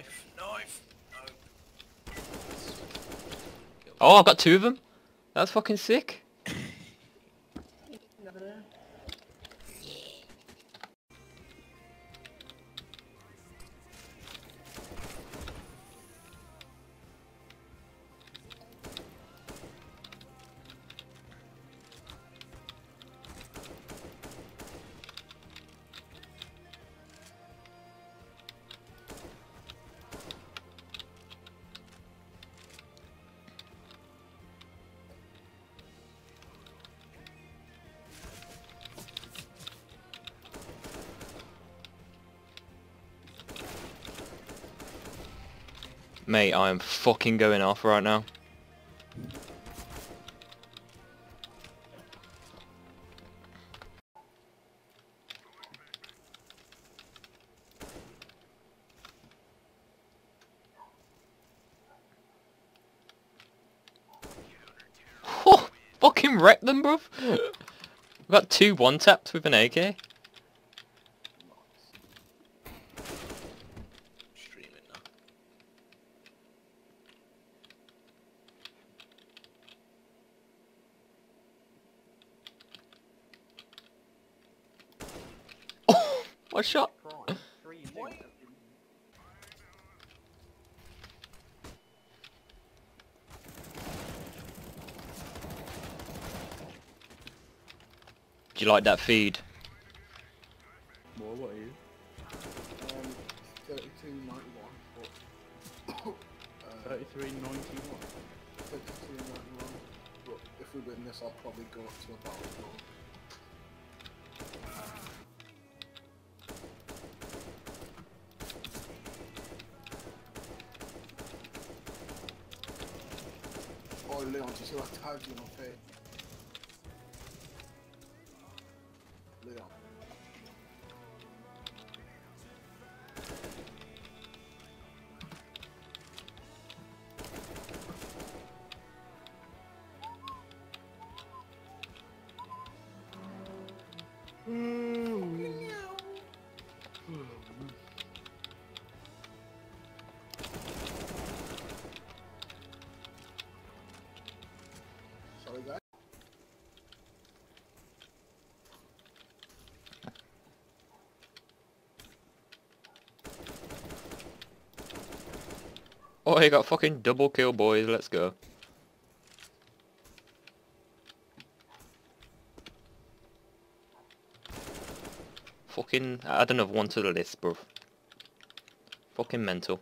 Knife, knife, no. Oh, I've got two of them? That's fucking sick. Mate, I am fucking going off right now. Fucking wreck them, bruv. Got two one taps with an AK. Streaming now. What shot? Prime. Three new. Do you like that feed? What, what are you? Um, 32.91, uh, 33.91. 32.91, but if we win this, I'll probably go up to about... Oh, Leon, do you see what I tagged you Oh, you got fucking double kill, boys. Let's go. Fucking add another one to the list, bruv. Fucking mental.